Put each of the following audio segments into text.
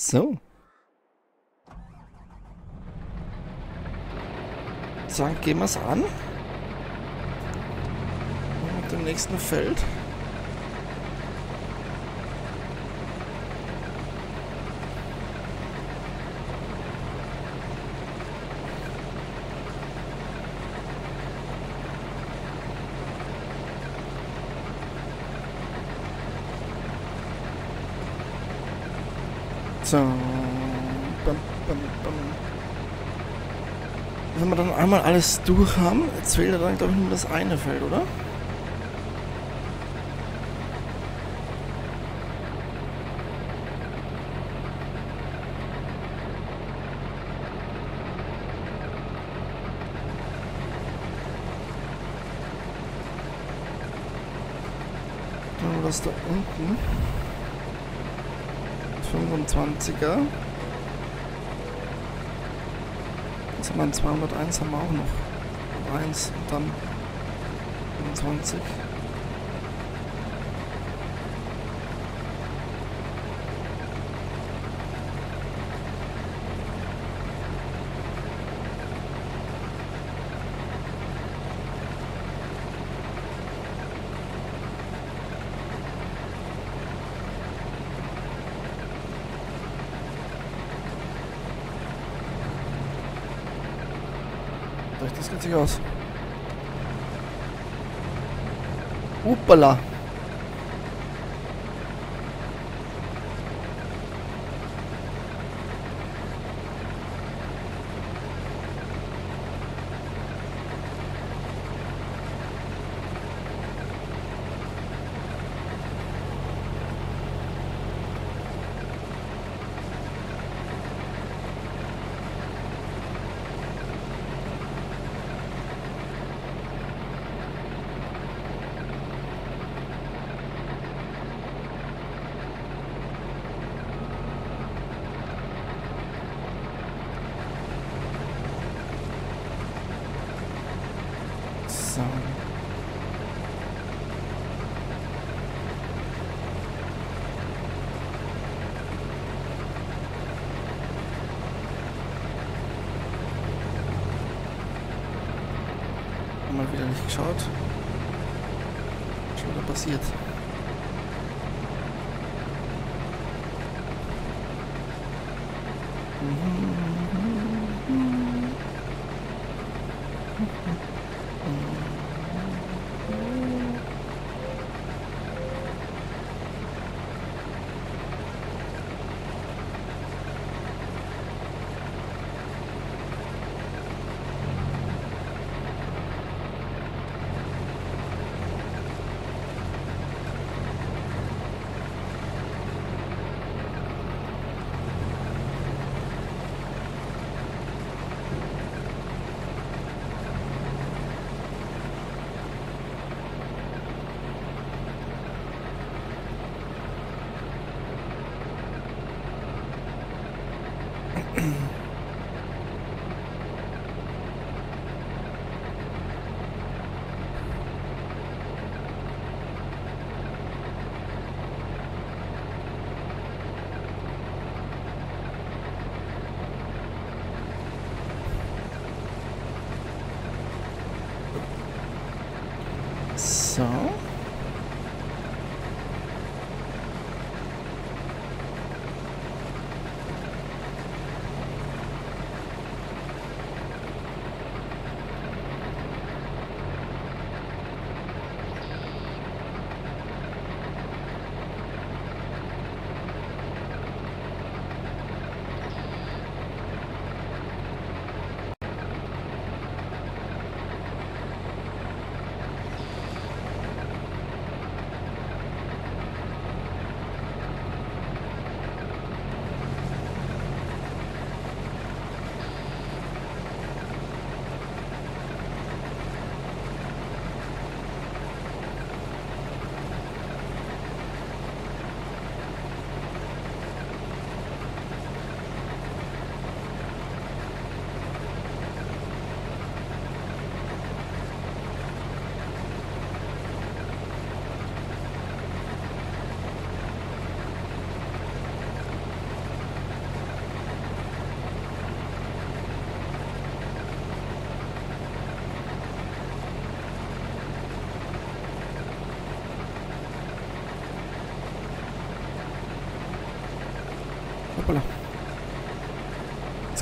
So. Sagen, gehen wir es an. Mit dem nächsten Feld. So. Bam, bam, bam. Wenn wir dann einmal alles durch haben, jetzt fehlt dann, glaube ich, nur das eine Feld, oder? Dann war das da unten. 25er. Jetzt haben wir einen 201, haben wir auch noch. 1 und dann 25. Das geht sich aus. Uppala. So. Haben wir wieder nicht geschaut. Schon wieder passiert. So.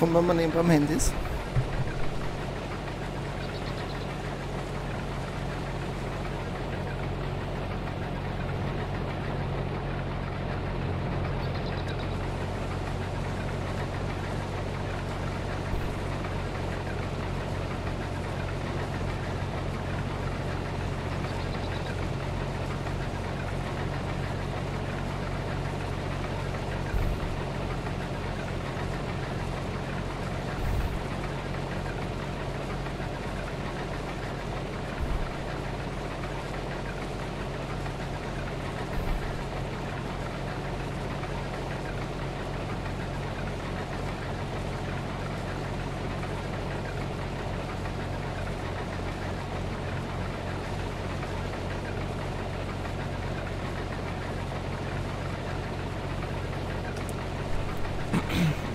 Jetzt kommt, wenn man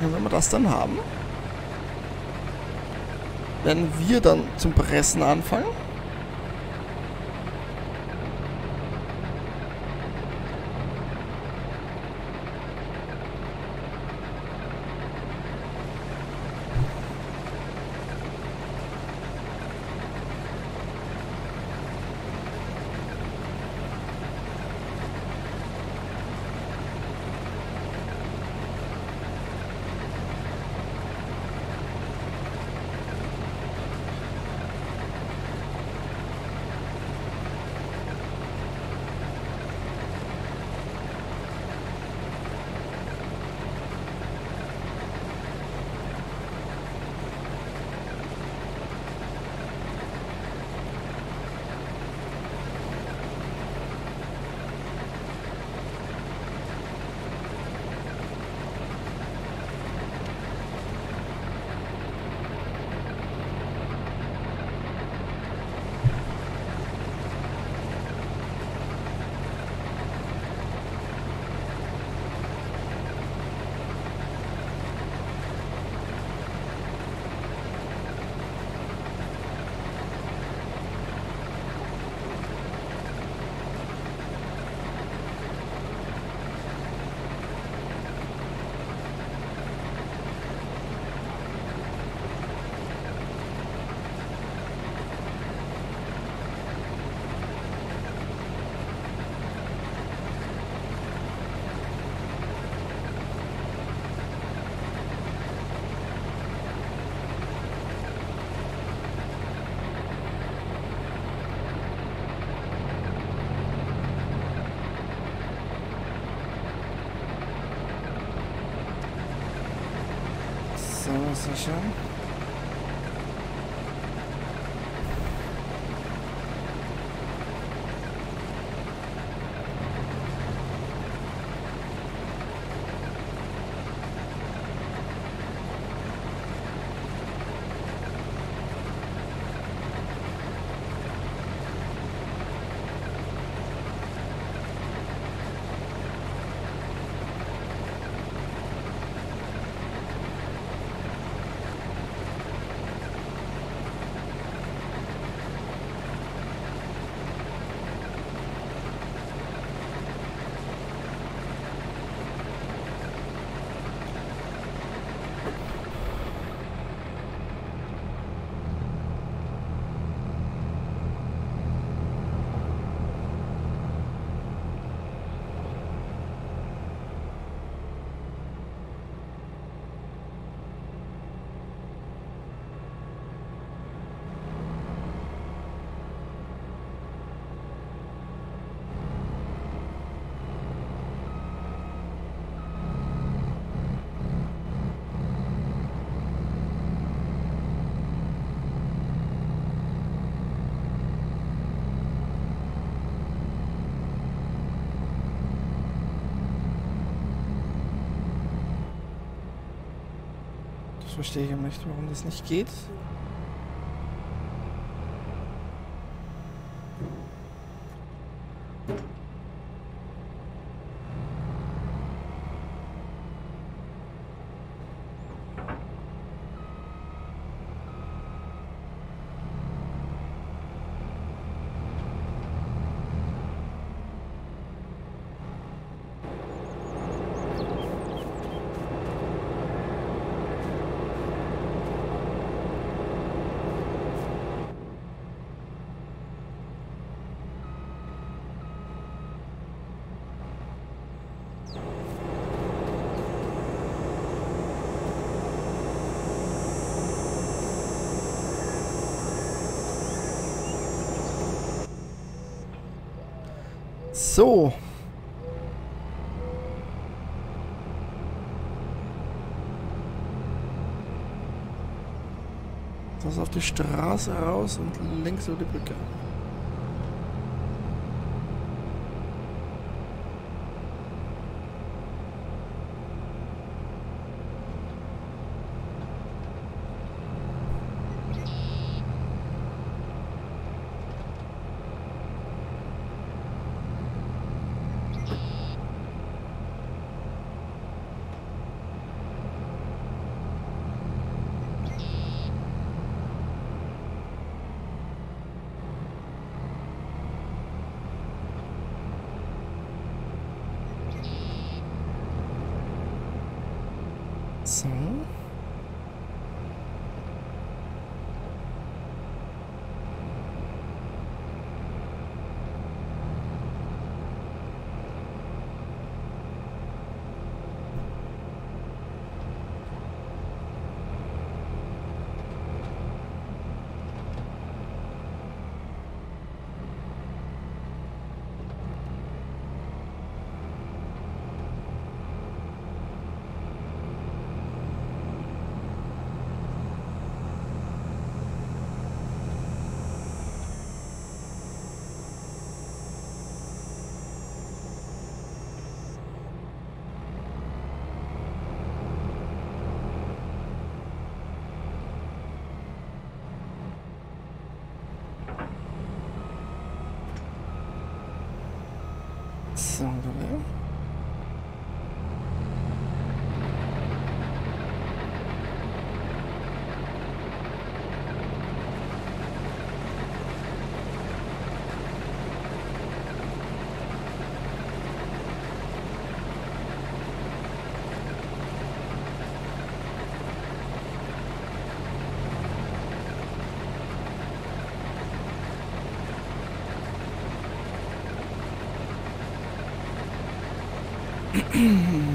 Ja, wenn wir das dann haben, werden wir dann zum Pressen anfangen. So, verstehe ich nicht, warum das nicht geht. So. Das auf die Straße raus und links über die Brücke. necessary So. So, oder? So. Mm-hmm.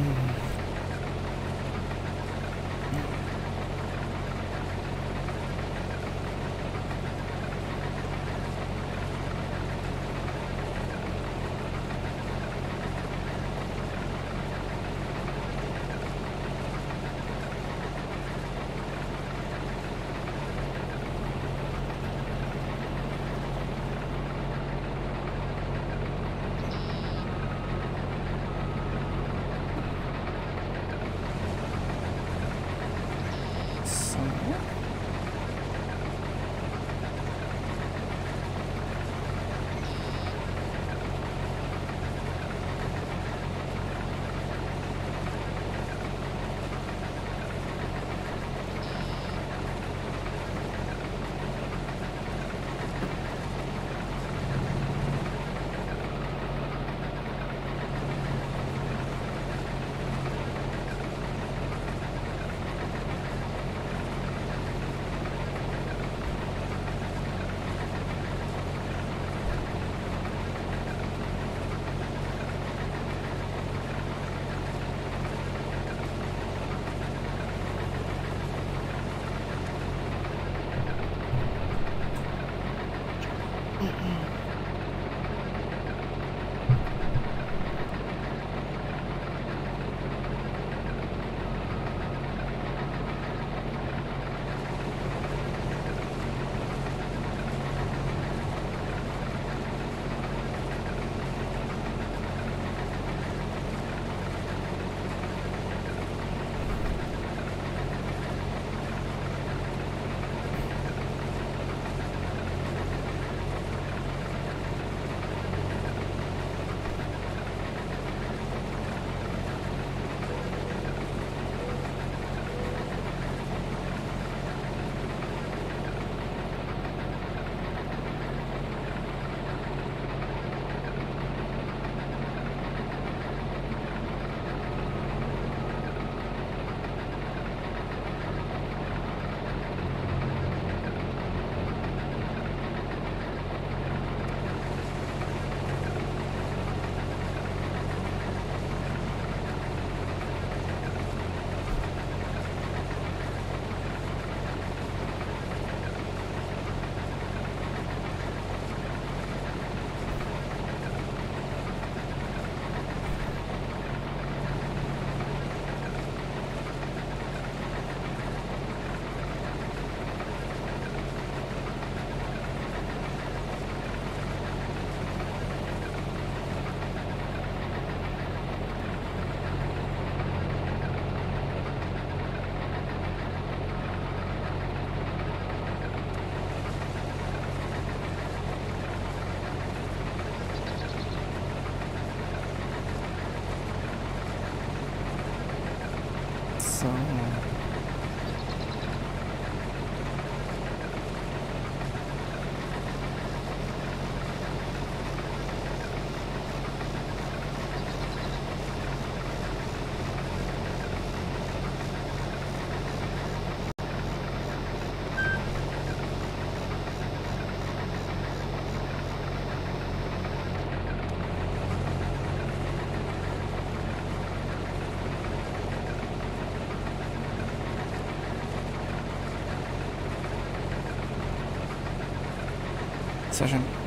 ça.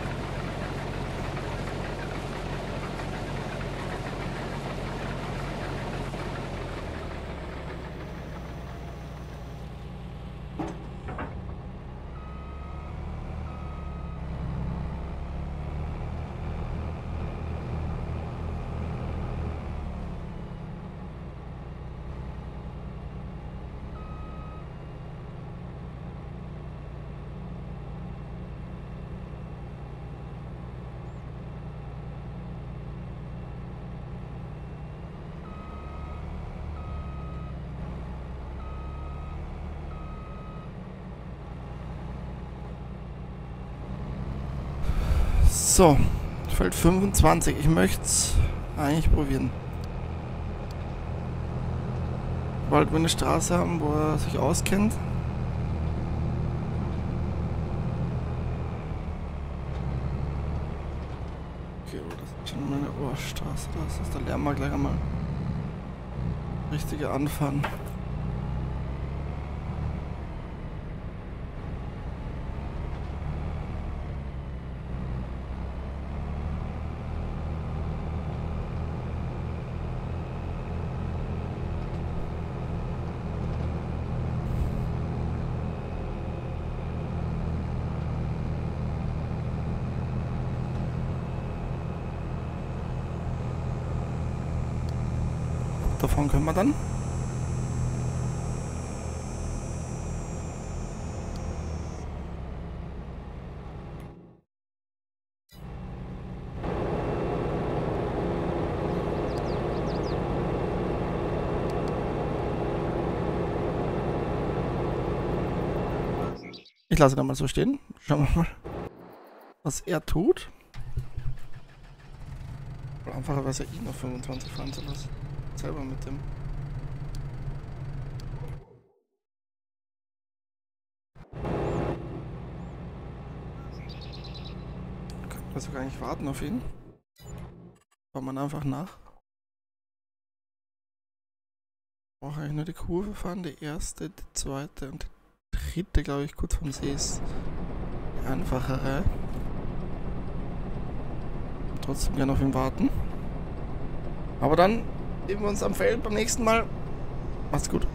So, Feld 25. Ich möchte es eigentlich probieren. Bald wir eine Straße haben, wo er sich auskennt. Okay, das ist schon mal eine Ohrstraße. Das ist, da lernen wir gleich einmal richtige anfahren. Davon können wir dann. Ich lasse ihn mal so stehen. Schauen wir mal, was er tut. Einfacherweise ihn auf 25 fahren zu lassen. Selber mit dem. Kann man sogar nicht warten auf ihn. Fahren man einfach nach. Brauche eigentlich nur die Kurve fahren, die erste, die zweite und die dritte, glaube ich, kurz vom See ist die einfachere. Trotzdem gerne auf ihn warten. Aber dann sehen wir uns am Feld beim nächsten Mal. Macht's gut.